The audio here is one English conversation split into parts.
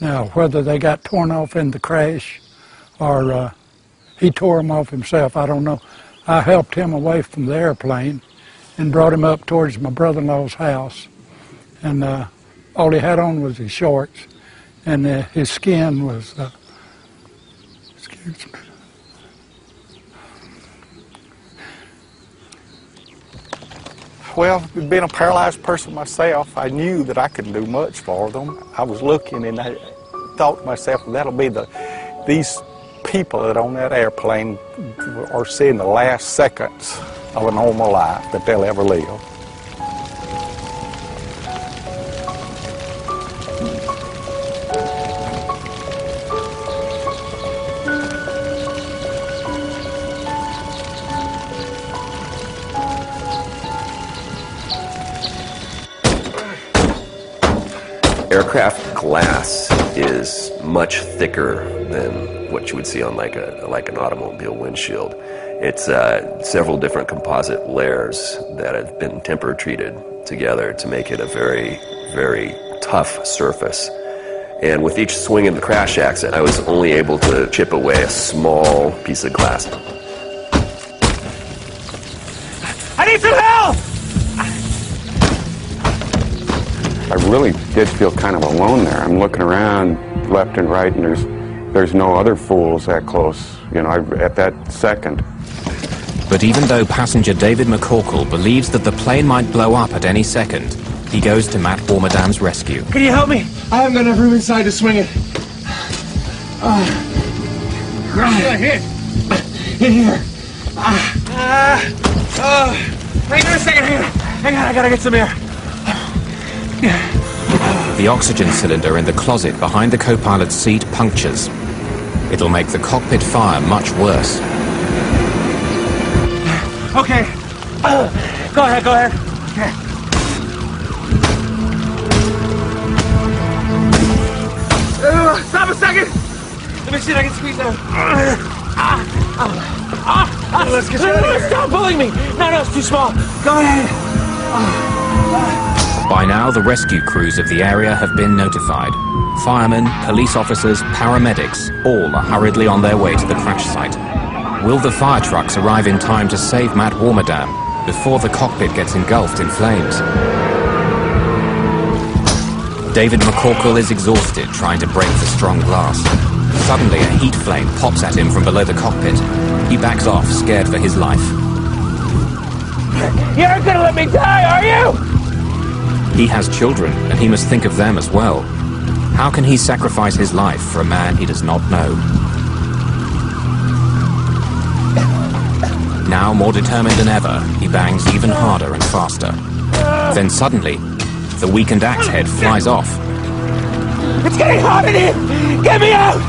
Now, whether they got torn off in the crash or uh, he tore them off himself, I don't know. I helped him away from the airplane and brought him up towards my brother-in-law's house. And uh, all he had on was his shorts, and uh, his skin was, uh, excuse me. Well, being a paralyzed person myself, I knew that I could do much for them. I was looking and I thought to myself, that'll be the, these people that on that airplane are seeing the last seconds of a normal life that they'll ever live. Aircraft glass is much thicker than what you would see on like a like an automobile windshield. It's uh, several different composite layers that have been temper treated together to make it a very very tough surface. And with each swing of the crash axe, I was only able to chip away a small piece of glass. I need some help! Really did feel kind of alone there. I'm looking around left and right, and there's there's no other fools that close. You know, I, at that second. But even though passenger David McCorkle believes that the plane might blow up at any second, he goes to Matt Warmerdam's rescue. Can you help me? I haven't got enough room inside to swing it. Uh, right. Hit. In here. Ah. Uh, uh, hang on a second. Hang on. Hang on. I gotta get some air. The oxygen cylinder in the closet behind the co-pilot's seat punctures. It'll make the cockpit fire much worse. Okay. Uh, go ahead, go ahead. Okay. Uh, stop a second. Let me see if I can squeeze out. Ah, ah, ah, Let's get you out of here. Stop pulling me. No, no, it's too small. Go ahead. By now, the rescue crews of the area have been notified. Firemen, police officers, paramedics, all are hurriedly on their way to the crash site. Will the fire trucks arrive in time to save Matt Warmerdam before the cockpit gets engulfed in flames? David McCorkle is exhausted trying to break the strong glass. Suddenly, a heat flame pops at him from below the cockpit. He backs off, scared for his life. You aren't gonna let me die, are you? He has children, and he must think of them as well. How can he sacrifice his life for a man he does not know? Now more determined than ever, he bangs even harder and faster. Then suddenly, the weakened axe head flies off. It's getting hot in here! Get me out!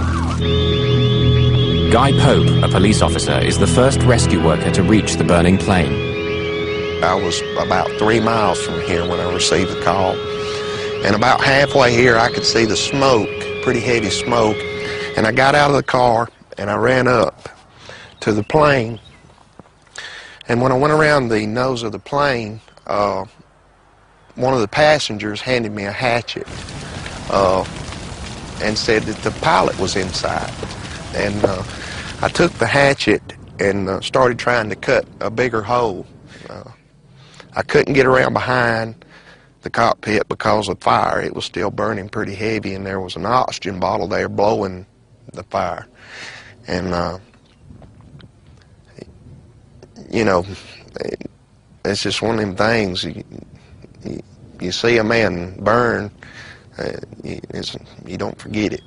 Guy Pope, a police officer, is the first rescue worker to reach the burning plane. I was about three miles from here when I received the call. And about halfway here, I could see the smoke, pretty heavy smoke. And I got out of the car and I ran up to the plane. And when I went around the nose of the plane, uh, one of the passengers handed me a hatchet uh, and said that the pilot was inside. And uh, I took the hatchet and uh, started trying to cut a bigger hole. I couldn't get around behind the cockpit because of fire. It was still burning pretty heavy, and there was an oxygen bottle there blowing the fire. And, uh, you know, it's just one of them things. You, you, you see a man burn, uh, you don't forget it.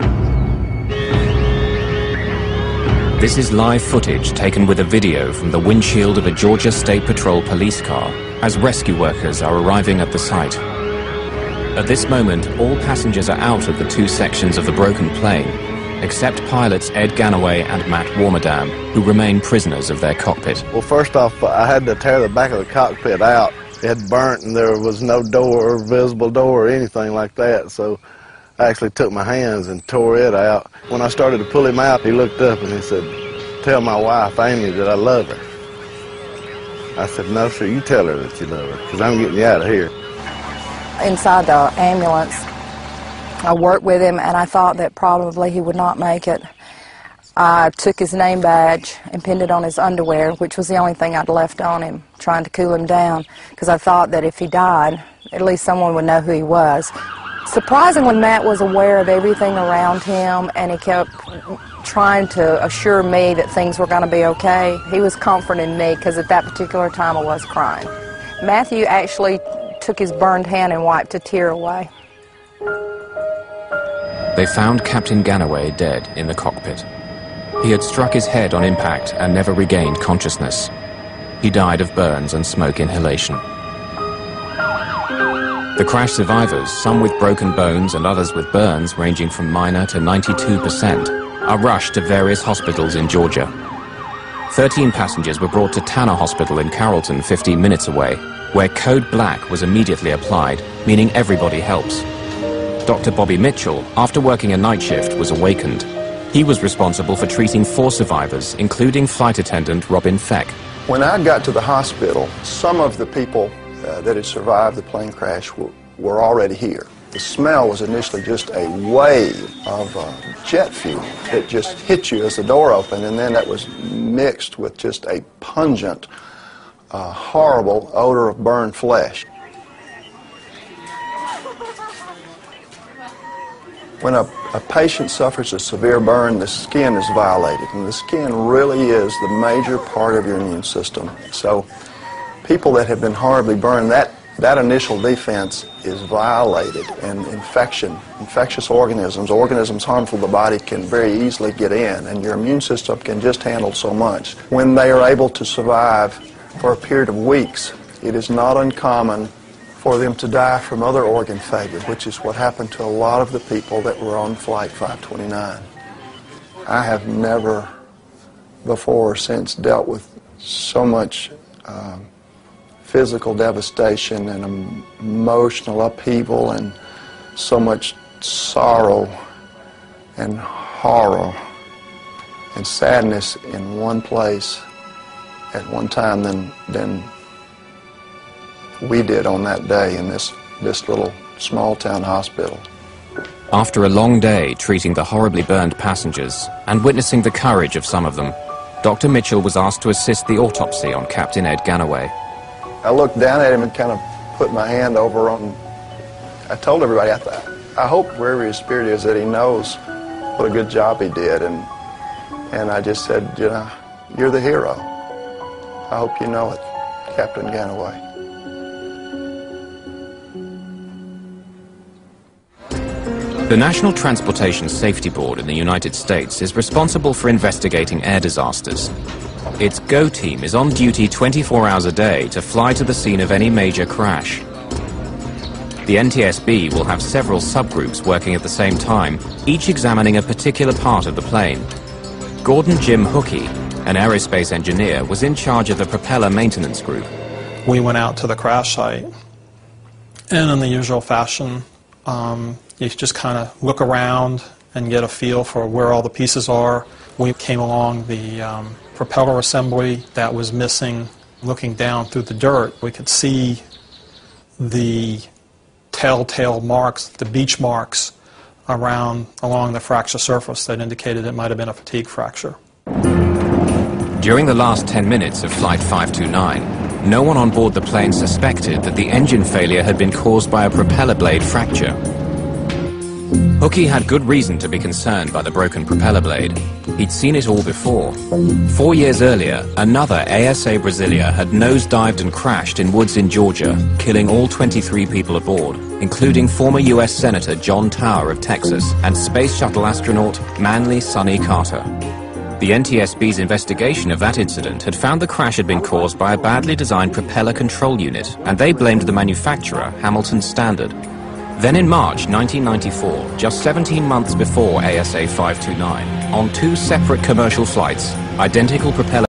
This is live footage taken with a video from the windshield of a Georgia State Patrol police car as rescue workers are arriving at the site. At this moment, all passengers are out of the two sections of the broken plane, except pilots Ed Gannaway and Matt Warmerdam, who remain prisoners of their cockpit. Well, first off, I had to tear the back of the cockpit out. It had burnt and there was no door, visible door or anything like that, so I actually took my hands and tore it out. When I started to pull him out, he looked up and he said, tell my wife, Amy, that I love her. I said, no, sir, you tell her that you love her, because I'm getting you out of here. Inside the ambulance, I worked with him, and I thought that probably he would not make it. I took his name badge and pinned it on his underwear, which was the only thing I'd left on him, trying to cool him down, because I thought that if he died, at least someone would know who he was. Surprisingly, Matt was aware of everything around him, and he kept trying to assure me that things were going to be okay. He was comforting me because at that particular time I was crying. Matthew actually took his burned hand and wiped a tear away. They found Captain Gannaway dead in the cockpit. He had struck his head on impact and never regained consciousness. He died of burns and smoke inhalation. The crash survivors, some with broken bones and others with burns ranging from minor to 92%, are rushed to various hospitals in Georgia. 13 passengers were brought to Tanner Hospital in Carrollton, 15 minutes away, where Code Black was immediately applied, meaning everybody helps. Dr. Bobby Mitchell, after working a night shift, was awakened. He was responsible for treating four survivors, including flight attendant Robin Fech. When I got to the hospital, some of the people uh, that had survived the plane crash were, were, already here. The smell was initially just a wave of uh, jet fuel that just hit you as the door opened, and then that was mixed with just a pungent, uh, horrible odor of burned flesh. When a, a, patient suffers a severe burn, the skin is violated, and the skin really is the major part of your immune system. So people that have been horribly burned, that, that initial defense is violated, and infection, infectious organisms, organisms harmful to the body can very easily get in, and your immune system can just handle so much. When they are able to survive for a period of weeks, it is not uncommon for them to die from other organ failure, which is what happened to a lot of the people that were on Flight 529. I have never before or since dealt with so much um, physical devastation and emotional upheaval and so much sorrow and horror and sadness in one place at one time than, than we did on that day in this, this little small town hospital. After a long day treating the horribly burned passengers and witnessing the courage of some of them, Dr. Mitchell was asked to assist the autopsy on Captain Ed Gannaway. I looked down at him and kind of put my hand over on. I told everybody, I, thought, I hope wherever his spirit is that he knows what a good job he did. And, and I just said, you know, you're the hero. I hope you know it, Captain Gannaway. The National Transportation Safety Board in the United States is responsible for investigating air disasters. Its GO team is on duty 24 hours a day to fly to the scene of any major crash. The NTSB will have several subgroups working at the same time, each examining a particular part of the plane. Gordon Jim Hookey, an aerospace engineer, was in charge of the propeller maintenance group. We went out to the crash site, and in the usual fashion, um, you just kind of look around and get a feel for where all the pieces are. We came along the um, propeller assembly that was missing. Looking down through the dirt, we could see the telltale marks, the beach marks around along the fracture surface that indicated it might have been a fatigue fracture. During the last 10 minutes of Flight 529, no one on board the plane suspected that the engine failure had been caused by a propeller blade fracture. Hookey had good reason to be concerned by the broken propeller blade. He'd seen it all before. Four years earlier, another ASA Brasilia had nosedived and crashed in woods in Georgia, killing all 23 people aboard, including former U.S. Senator John Tower of Texas and Space Shuttle astronaut Manley Sonny Carter. The NTSB's investigation of that incident had found the crash had been caused by a badly designed propeller control unit, and they blamed the manufacturer, Hamilton Standard. Then in March 1994, just 17 months before ASA 529, on two separate commercial flights, identical propeller